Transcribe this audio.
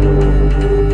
Música